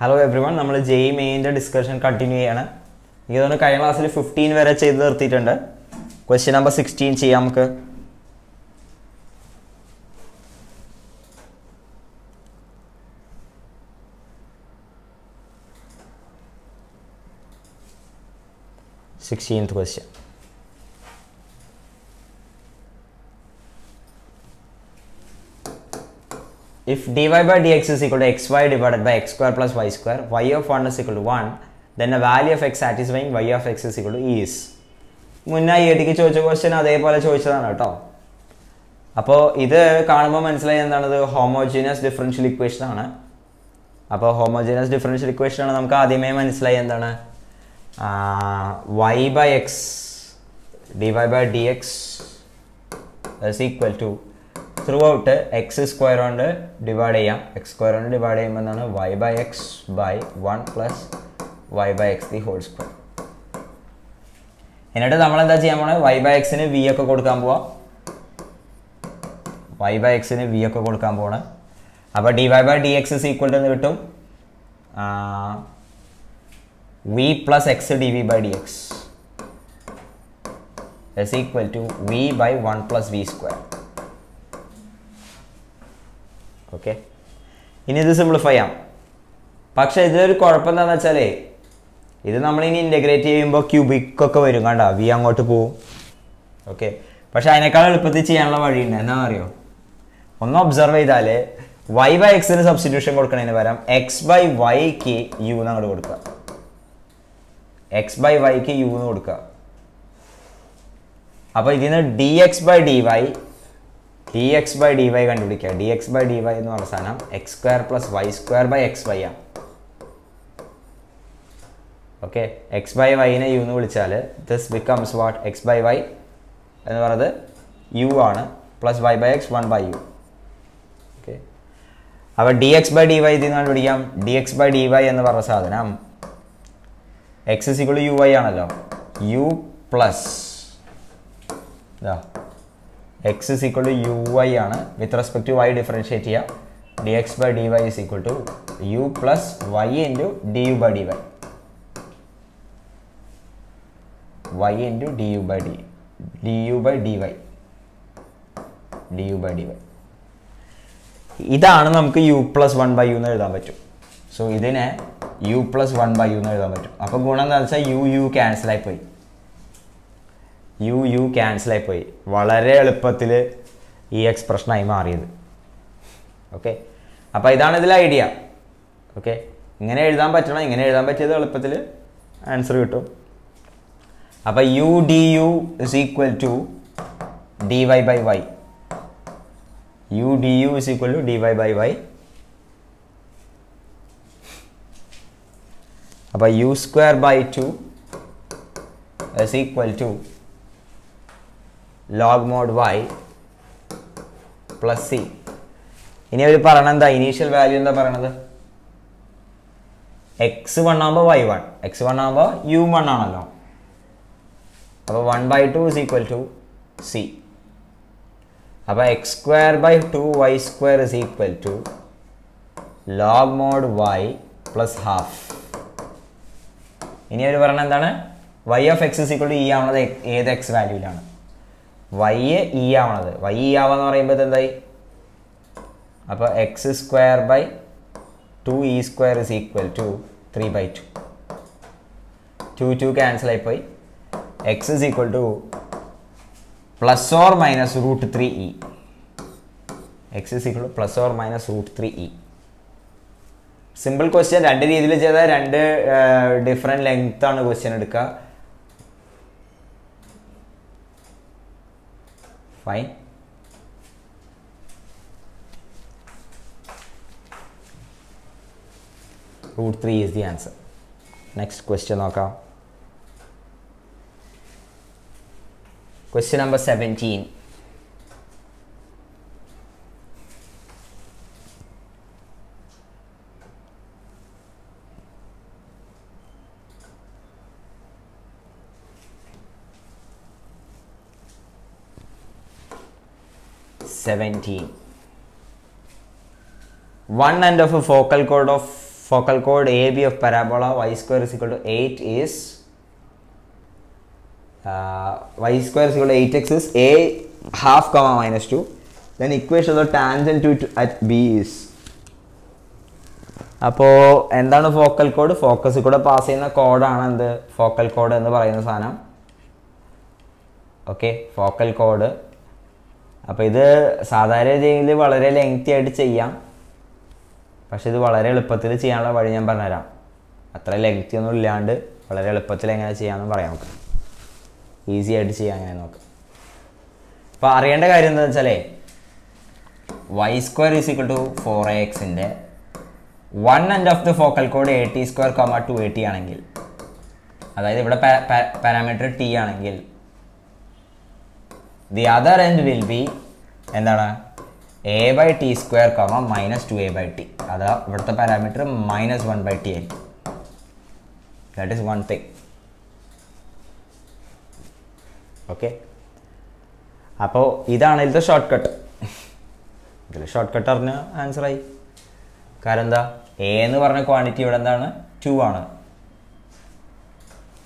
Hello everyone നമ്മൾ ജെയ് മെയിന്റെ ഡിസ്കഷൻ കണ്ടിന്യൂ ചെയ്യാണ്. എനിക്ക് തോന്നുന്നു കഴിഞ്ഞ ക്ലാസ്സിൽ ഫിഫ്റ്റീൻ വരെ ചെയ്ത് നിർത്തിയിട്ടുണ്ട്. ക്വസ്റ്റ്യൻ നമ്പർ സിക്സ്റ്റീൻ ചെയ്യാം നമുക്ക്. Sixteenth question if dy by dx is equal to xy divided by x square plus y square, y of 1 is equal to 1, then the value of x satisfying y of x is equal to e is. മുന്നേ ഈ tick ചോദിച്ച question അതേപോലെ ചോദിച്ചതാണ് കേട്ടോ. അപ്പോൾ ഇത് കാണുമ്പോൾ മനസ്സിലായി എന്താണത്? ഹോമോജീനിയസ് ഡിഫറൻഷ്യൽ ഇക്വേഷൻ ആണ്. അപ്പോൾ ഹോമോജീനിയസ് ഡിഫറൻഷ്യൽ ഇക്വേഷൻ ആണ് നമുക്ക് ആദ്യമേ മനസ്സിലായി എന്താണ്? Y by x d y by d x equal to throughout x square കൊണ്ട് ഡിവൈഡ് ചെയ്യാം. എക്സ് സ്ക്വയർ കൊണ്ട് ഡിവൈഡ് ചെയ്യുമ്പോൾ എന്താണ് y by x by one plus y by x the whole square എന്നിട്ട് നമ്മൾ എന്താ ചെയ്യാൻ പോണത് വൈ ബൈ എക്സിന് വി ഒക്കെ കൊടുക്കാൻ പോവാം. വൈ ബൈ എക്സിന് വി ഒക്കെ കൊടുക്കാൻ പോവാണ്. അപ്പോൾ d y by d x is equal എന്ന് കിട്ടും. V plus x d v by d x is equal to v by 1 plus v square. Okay ഇനി ഇത് സിംപ്ലിഫൈ ചെയ്യാം. പക്ഷെ ഇതിലൊരു കുഴപ്പം എന്താണെന്ന് വെച്ചാലേ ഇത് നമ്മളിനി ഇന്റഗ്രേറ്റ് ചെയ്യുമ്പോൾ ക്യൂബിക് ഒക്കെ വരും കണ്ടോ വി അങ്ങോട്ട് പോവും. ഓക്കെ പക്ഷെ അതിനേക്കാൾ എളുപ്പത്തിൽ ചെയ്യാനുള്ള വഴിയുണ്ട് എന്താണെന്നറിയോ? ഒന്ന് ഒബ്സർവ് ചെയ്താൽ വൈ ബൈ എക്സിന് സബ്സ്റ്റിറ്റ്യൂഷൻ കൊടുക്കണതിന് പകരം എക്സ് ബൈ വൈക്ക് യു എന്ന് അങ്ങോട്ട് കൊടുക്കുക എക്സ് ബൈ വൈക്ക് യു എന്ന് കൊടുക്കുക അപ്പോൾ ഇതിന് d x by d y d x by d y കണ്ടുപിടിക്കുക. D x by d y എന്ന് പറഞ്ഞ സാധനം x square plus y square by x y ആണ് ഓക്കെ എക്സ് ബൈ വൈനെ യു എന്ന് വിളിച്ചാൽ this becomes what x by y എന്ന് പറയുന്നത് യു ആണ് plus y by x one by u okay അപ്പോൾ d x by d y ഇതിൽ നിന്ന് കണ്ടുപിടിക്കാം. D x by d y എന്ന് പറഞ്ഞ സാധനം എക്സ് ഇസിക്കുള്ള യു വൈ ആണല്ലോ. യു പ്ലസ് ഇതാ. X is equal to u y ആണ്. With respect to y differentiate ചെയ്യുക d x by d y is equal to u plus y into d u by d y y into d u by d d u by d y d u by d y ഇതാണ് നമുക്ക് u plus one by u എന്ന് എഴുതാൻ പറ്റും. So ഇതിനെ u plus one by u എന്ന് എഴുതാൻ പറ്റും. അപ്പോൾ ഗുണം എന്താണെന്ന് വെച്ചാൽ യു യു ക്യാൻസലായി പോയി. യു യു ക്യാൻസലായി പോയി വളരെ എളുപ്പത്തിൽ ഈ എക്സ്പ്രഷനായി മാറിയത്. ഓക്കെ അപ്പോൾ ഇതാണ് ഇതിലെ ഐഡിയ ഓക്കെ ഇങ്ങനെ എഴുതാൻ പറ്റണം ഇങ്ങനെ എഴുതാൻ പറ്റിയത് എളുപ്പത്തിൽ ആൻസർ കിട്ടും. അപ്പോൾ u d u is equal to d y by y u d u is equal to d y by y അപ്പോൾ u square by two is equal to log mod y plus c ഇനി അവർ പറയണത് എന്താ? Initial value എന്താ പറയണത്? X one ആകുമ്പോൾ y one x one ആകുമ്പോൾ u one ആണല്ലോ. അപ്പോൾ one by two is equal to c അപ്പോൾ x square by two y square is equal to log mod y plus half ഇനി അവർ പറയണത് എന്താണ്? Y of x is equal to e ആവുന്നത് ഏത് എക്സ് വാല്യൂവിലാണ് വൈ ഇ ആവണത്. Y e ആവാന്ന് പറയുമ്പോൾ എന്തായി? അപ്പോൾ x square by two e square is equal to three by two two two cancel ആയിപ്പോയി x is equal to plus or minus root three e x is equal to plus or minus root three e simple question രണ്ട് രീതിയിൽ ചെയ്താൽ രണ്ട് different ലെങ്ത്താണ് question എടുക്കുക fine root 3 is the answer. Next question Oka. Question number 17. 17 one end of a focal chord of focal chord AB of parabola y square is equal to 8 is uh, y square is equal to 8x is a half comma minus 2 then equation of the tangent to it at B is അപ്പോൾ എന്താണ് focal code ഫോക്കസിൽ കൂടെ pass ചെയ്യുന്ന കോഡാണ് എന്ത് focal code എന്ന് പറയുന്ന സാധനം okay focal code അപ്പോൾ ഇത് സാധാരണ രീതിയിൽ വളരെ ലെങ്തി ആയിട്ട് ചെയ്യാം. പക്ഷെ ഇത് വളരെ എളുപ്പത്തിൽ ചെയ്യാനുള്ള വഴി ഞാൻ പറഞ്ഞുതരാം. അത്ര ലെങ്തി ഒന്നും ഇല്ലാണ്ട് വളരെ എളുപ്പത്തിൽ എങ്ങനെ ചെയ്യാമെന്ന് പറയാം നമുക്ക്. ഈസി ആയിട്ട് ചെയ്യാം എങ്ങനെ നോക്കാം. അപ്പോൾ അറിയേണ്ട കാര്യം എന്താണെന്ന് വെച്ചാലേ y square is equal to four a എക്സിന്റെ one end of the focal code a t square comma two a t ആണെങ്കിൽ അതായത് ഇവിടെ പാരാമീറ്റർ ടി ആണെങ്കിൽ the other end will be എന്താണ്? A by t square comma minus two a by t അതാ ഇവിടുത്തെ parameter minus one by t ആയിരിക്കും. That is one thing okay അപ്പോൾ ഇതാണ് ഇതിലത്തെ ഷോർട്ട് കട്ട് ഇതിൽ ഷോർട്ട് കട്ട് അറിഞ്ഞ ആൻസറായി കാരണം എന്താ? എ എന്ന് പറഞ്ഞ ക്വാണ്ടിറ്റി ഇവിടെ എന്താണ്? ടു ആണ്.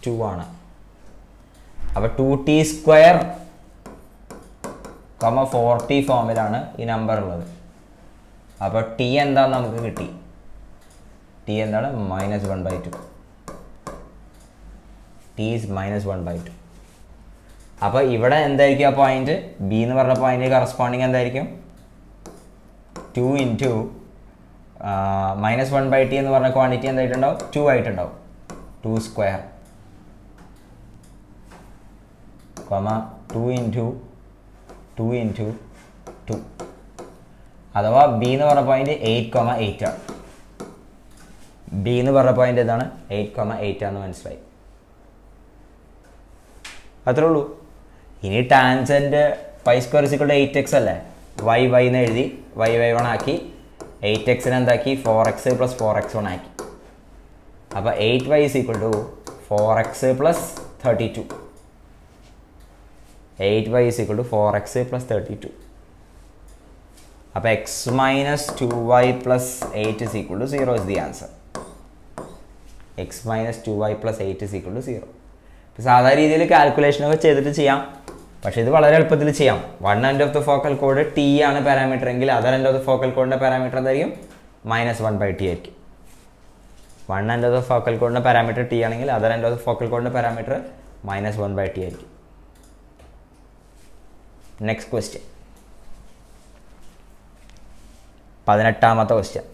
ടു ആണ്. അപ്പോൾ two t square comma forty ഫോമിലാണ് ഈ നമ്പർ ഉള്ളത്. അപ്പോൾ ടി എന്താന്ന് നമുക്ക് കിട്ടി? ടി എന്താണ്? Minus one by two t is minus one by two അപ്പോൾ ഇവിടെ എന്തായിരിക്കും ആ പോയിന്റ് ബി എന്ന് പറഞ്ഞ പോയിന്റ് കറസ്പോണ്ടിങ് എന്തായിരിക്കും? Two into minus one by t എന്ന് പറഞ്ഞ ക്വാണ്ടിറ്റി എന്തായിട്ടുണ്ടാവും? ടു ആയിട്ടുണ്ടാവും. Two square comma two into two into two അഥവാ ബി എന്ന് പറഞ്ഞ പോയിന്റ് എയ്റ്റ് കോമ എയ്റ്റ് ആണ്. ബി എന്ന് പറഞ്ഞ പോയിന്റ് ഏതാണ്? എയ്റ്റ് കോമ എയ്റ്റ് ആണെന്ന് മനസ്സിലായി. അത്രേ ഉള്ളൂ. ഇനി ടാൻസെന്റ് പൈ സ്ക്വയർ സിക്കളുടെ എയ്റ്റ് എക്സ് അല്ലേ? വൈ വൈ എന്ന് എഴുതി വൈ വൈ വൺ ആക്കി എയ്റ്റ് എക്സിന് എന്താക്കി? Four x plus four x one ആക്കി. അപ്പോൾ eight y is equal to four x plus thirty two eight y is equal to four x plus thirty two അപ്പോൾ x minus two y plus eight is equal to zero is the answer x minus two y plus eight is equal to zero സാധാരണ രീതിയിൽ കാൽക്കുലേഷനൊക്കെ ചെയ്തിട്ട് ചെയ്യാം. പക്ഷേ ഇത് വളരെ എളുപ്പത്തിൽ ചെയ്യാം. One end of the focal code t ആണ് പാരാമീറ്റർ എങ്കിൽ other end of the focal കോഡിന്റെ പാരാമീറ്റർ എന്തായിരിക്കും മൈനസ് വൺ ബൈ ടി ആയിരിക്കും. One end of the focal കോഡിന്റെ പാരാമീറ്റർ ടി ആണെങ്കിൽ other end of the focal കോഡിന്റെ parameter minus one by t ആയിരിക്കും. Next question പതിനെട്ടാമത്തെ ക്വസ്റ്റ്യൻ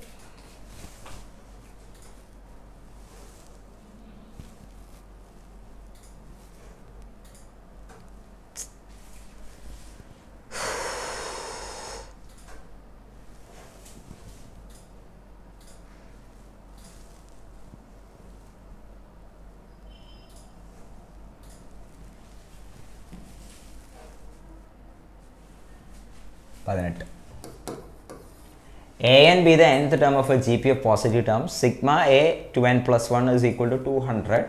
പതിനെട്ട്. A n be the nth term of a GP of positive term sigma a to n plus 1 is equal to 200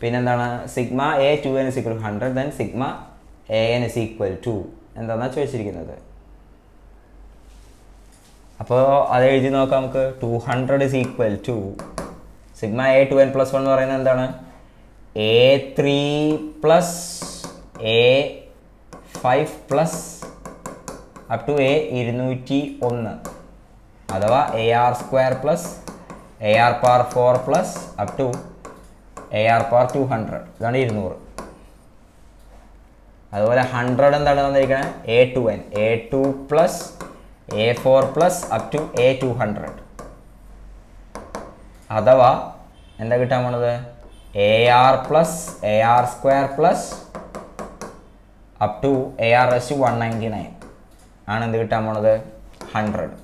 പിന്നെന്താണ്? Sigma a two n is equal to hundred then sigma a n is equal to എന്താണെന്നാണ് ചോദിച്ചിരിക്കുന്നത്? അപ്പോൾ അത് എഴുതി നോക്കാം നമുക്ക്. Two hundred is equal to sigma a two n plus one എന്ന് പറയുന്നത് എന്താണ്? A three plus a five plus up to a ഇരുന്നൂറ്റി ഒന്ന്. അഥവാ a r square plus a r power four plus up to a r power two hundred ഇതാണ് ഇരുന്നൂറ്. അതുപോലെ hundred എന്താണ് തന്നിരിക്കുന്നത് a two n a two plus a four plus up to a two hundred അഥവാ എന്താ കിട്ടാൻ പോണത്? A r plus a r square plus up to a r s one ninety nine ആണ് എന്ത് കിട്ടാൻ പോണത്? ഹൺഡ്രഡ്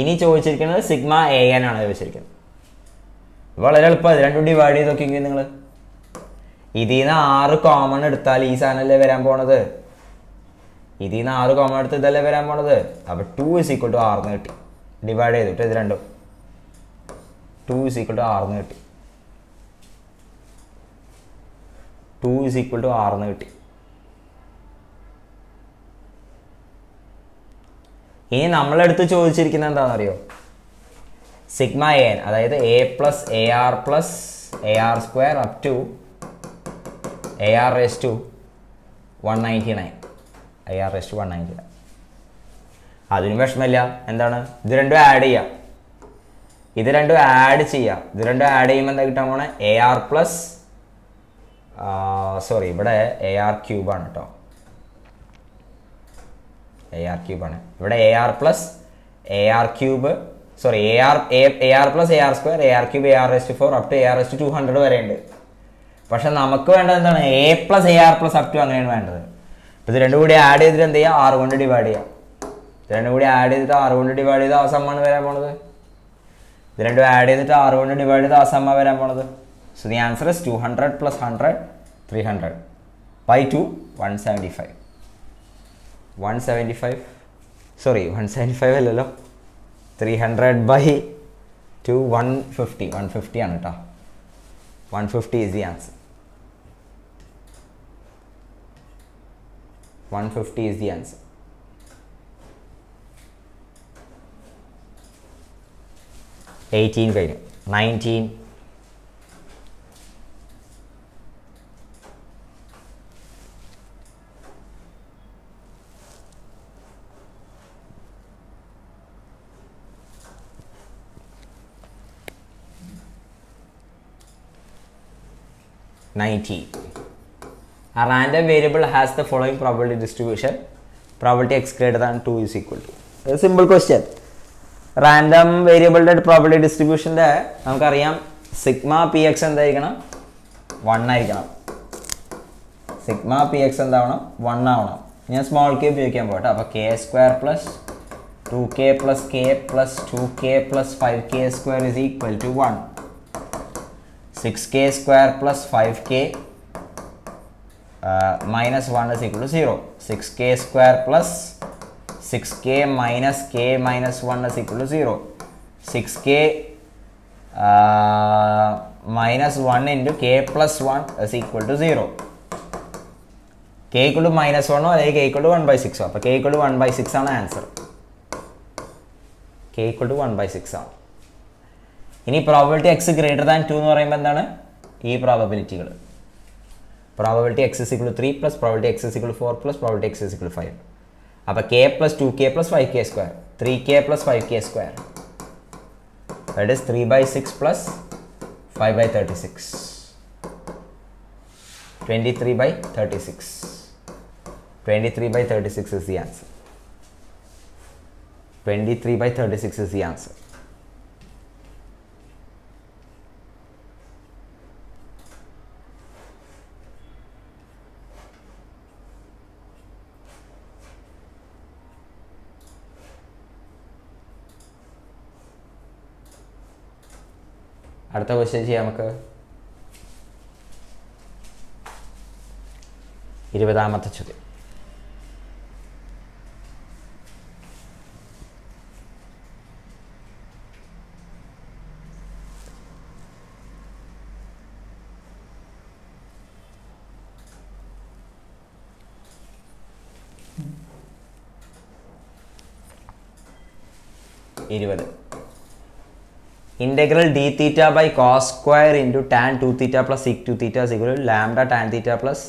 ഇനി ചോദിച്ചിരിക്കുന്നത് സിഗ്മ എ എൻ ആണ് ചോദിച്ചിരിക്കുന്നത്. വളരെ എളുപ്പമാണ് രണ്ടും ഡിവൈഡ് ചെയ്ത് നോക്കിക്കുക നിങ്ങൾ ഇതിൽ നിന്ന് ആറ് കോമൺ എടുത്താൽ ഈ സാധനമല്ലേ വരാൻ പോണത്? ഇതിൽ നിന്ന് ആറ് കോമൺ എടുത്ത് ഇതല്ലേ വരാൻ പോണത്? അപ്പോൾ ടു ഇസ് ഈക്വൽ ടു ആറിന് കിട്ടി. ഡിവൈഡ് ചെയ്തിട്ട് ഇത് രണ്ടും. ടു ഇസ് ഈക്വൽ ടു ആറിന് കിട്ടി. ടു ഇസ് ഈക്വൽ ടു ആറിന് കിട്ടി. ഇനി നമ്മളെടുത്ത് ചോദിച്ചിരിക്കുന്നത് എന്താണെന്ന് അറിയോ സിഗ്മ എൻ അതായത് a plus a r plus a r square up to a r s to one ninety nine a r s to one ninety nine അതിന് വിഷമമില്ല. എന്താണ്? ഇത് രണ്ടും ആഡ് ചെയ്യാം. ഇത് രണ്ടും ആഡ് ചെയ്യാം. ഇത് രണ്ടും ആഡ് ചെയ്യുമ്പോൾ എന്താ കിട്ടാൻ പോണേ? എ ആർ പ്ലസ് സോറി ഇവിടെ എ ആർ ക്യൂബാണ് കേട്ടോ എ ആർ ക്യൂബാണ് ഇവിടെ a r plus a r cube sorry a r a r plus a r square a r cube a r s to four up to a r s to two hundred വരെ ഉണ്ട്. പക്ഷെ നമുക്ക് വേണ്ടത് എന്താണ്? A plus a r plus up to അങ്ങനെയാണ് വേണ്ടത്. അപ്പോൾ ഇത് രണ്ടും കൂടി ആഡ് ചെയ്തിട്ട് എന്ത് ചെയ്യുക ആറ് കൊണ്ട് ഡിവൈഡ് ചെയ്യാം. ഇത് രണ്ടും കൂടി ആഡ് ചെയ്തിട്ട് ആറ് കൊണ്ട് ഡിവൈഡ് ചെയ്ത് ആ സമ്മാണ് വരാൻ പോണത്. ഇത് രണ്ടും ആഡ് ചെയ്തിട്ട് ആറ് കൊണ്ട് ഡിവൈഡ് ചെയ്ത് സമ്മ വരാൻ പോണത്. So the answer is two hundred plus hundred three hundred by two one seventy five one seventy five sorry one seventy five അല്ലല്ലോ. Three hundred by two one fifty one fifty ആണ് കേട്ടോ one fifty is the answer one fifty is the answer eighteen കഴിഞ്ഞു. Nineteen nineteen. A random variable has the following probability distribution. Probability x greater than 2 is equal to. A simple question. Random വേരിയബിളിന്റെ probability ഡിസ്ട്രിബ്യൂഷന്റെ നമുക്കറിയാം sigma P X എന്തായിരിക്കണം one ആയിരിക്കണം sigma P X എന്താവണം one ആവണം ഞാൻ small K ഉപയോഗിക്കാൻ പോട്ടെ അപ്പോൾ k square plus two k plus k plus two k plus five k square is equal to one six k square plus five k minus one is equal to zero six k square plus six k minus k minus one is equal to zero six k minus one into k plus one is equal to zero k equal to minus വണ്ണോ അല്ലെങ്കിൽ k equal to one by സിക്സോ അപ്പോൾ k equal to one by six ആണ് answer k equal to one by six ആണ്. ഇനി probability x greater than two എന്ന് പറയുമ്പോൾ എന്താണ്? ഈ പ്രോബബിലിറ്റികൾ probability x equal three plus probability x equal four plus probability x equal five അപ്പോൾ k plus two k plus five k square three k plus five k square that is three by six plus five by thirty six twenty three by thirty six twenty three by thirty six is the answer twenty three by thirty six is the answer അടുത്ത question ചെയ്യാം നമുക്ക് ഇരുപതാമത്തെ ചോദ്യം ഇരുപത്. Integral d theta by cos square into tan 2 theta plus sec 2 theta is lambda tan theta plus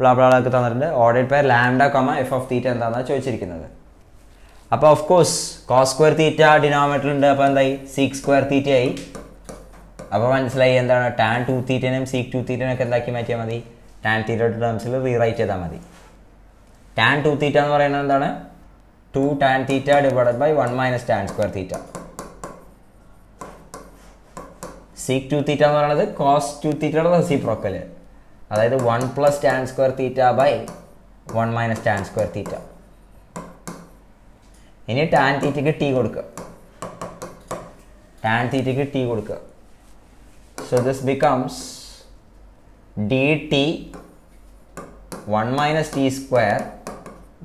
ബ്ലാബ്ലാളൊക്കെ തന്നിട്ടുണ്ട്. Ordered pair lambda comma f of theta എന്താണെന്ന് ചോദിച്ചിരിക്കുന്നത്. അപ്പോൾ of course cos square theta denominator ഉണ്ട്. അപ്പോൾ എന്തായി? സിക് സ്ക്വയർ തീറ്റ ആയി. അപ്പോൾ മനസ്സിലായി എന്താണ്? ടാൻ ടു തീറ്റനും സീക്ക് ടു തീറ്റനും ഒക്കെ എന്താക്കി മാറ്റിയാൽ മതി? ടാൻ തീറ്റ ടേംസിൽ റീറൈറ്റ് ചെയ്താൽ മതി. ടാൻ ടു തീറ്റ എന്ന് പറയുന്നത് എന്താണ്? Two tan theta divided by one minus tan square theta sec two theta എന്ന് പറയുന്നത് കോസ് ടു തീറ്റയുടെ റെസിപ്രോക്കൽ അതായത് one plus tan square theta by one minus tan square theta ഇനി ടാൻ തീറ്റയ്ക്ക് t കൊടുക്കുക. ടാൻ തീറ്റയ്ക്ക് ടി കൊടുക്കുക. So this becomes d t one minus t square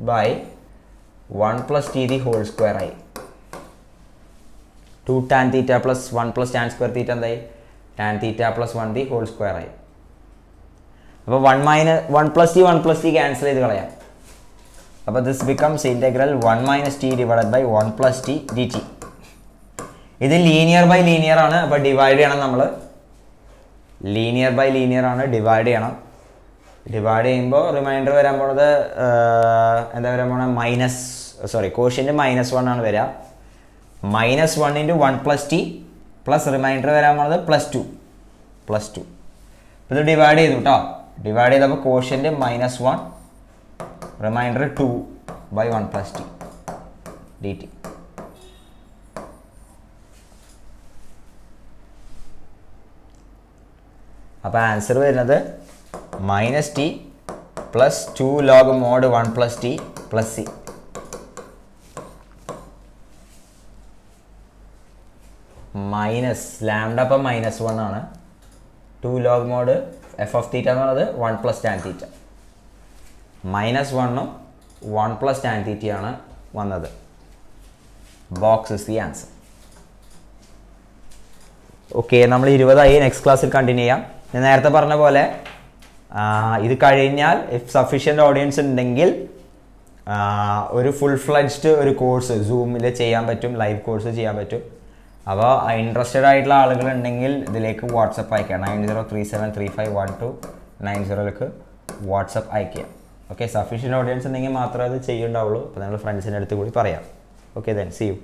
by one plus t the whole square ആയി. Two tan theta plus one plus tan square theta എന്തായി? Tan theta plus one the whole square ആയി. അപ്പോൾ one minus one plus t one plus t cancel ചെയ്ത് കളയാം. അപ്പോൾ this becomes integral one minus t divided by one plus t d t ഇത് linear by linear ആണ്. അപ്പോൾ divide ചെയ്യണം നമ്മൾ ലീനിയർ ബൈ ലീനിയർ ആണ്. ഡിവൈഡ് ചെയ്യണം. ഡിവൈഡ് ചെയ്യുമ്പോൾ റിമൈൻഡർ വരാൻ പോണത് എന്താ പോണത്? Minus sorry quotient minus one ആണ് വരിക minus one into one plus t plus remainder വരാൻ പോണത് പ്ലസ് ടു പ്ലസ് ടു ഇത് ഡിവൈഡ് ചെയ്തു കേട്ടോ ഡിവൈഡ് ചെയ്തപ്പോൾ quotient minus one remainder two by one plus t d t അപ്പോൾ ആൻസർ വരുന്നത് minus t plus two log mod one plus t plus c minus lambda അപ്പം minus one ആണ്. Two log mod f of theta എന്ന് പറയുന്നത് one plus tan theta minus വണ്ണും one plus tan തീറ്റയാണ് വന്നത്. Box is the answer okay നമ്മൾ ഇരുപതായി next ക്ലാസ്സിൽ കണ്ടിന്യൂ ചെയ്യാം. ഞാൻ നേരത്തെ പറഞ്ഞ പോലെ ഇത് കഴിഞ്ഞാൽ ഇഫ് സഫീഷ്യന്റ് ഓഡിയൻസ് ഉണ്ടെങ്കിൽ ഒരു ഫുൾ ഫ്ലഡ്ജ്ഡ് ഒരു കോഴ്സ് സൂമിൽ ചെയ്യാൻ പറ്റും ലൈവ് കോഴ്സ് ചെയ്യാൻ പറ്റും. അപ്പോൾ ഇൻട്രസ്റ്റഡ് ആയിട്ടുള്ള ആളുകൾ ഉണ്ടെങ്കിൽ ഇതിലേക്ക് വാട്സപ്പ് അയക്കുക. Nine zero three seven three five one two nine സീറോയിലേക്ക് WhatsApp അയക്കുക. ഓക്കെ സഫീഷ്യന്റ് ഓഡിയൻസ് ഉണ്ടെങ്കിൽ മാത്രമേ അത് ചെയ്യുണ്ടാവുള്ളൂ അപ്പോൾ നമ്മൾ ഫ്രണ്ട്സിന്റെ അടുത്ത് കൂടി പറയാം. Okay then C U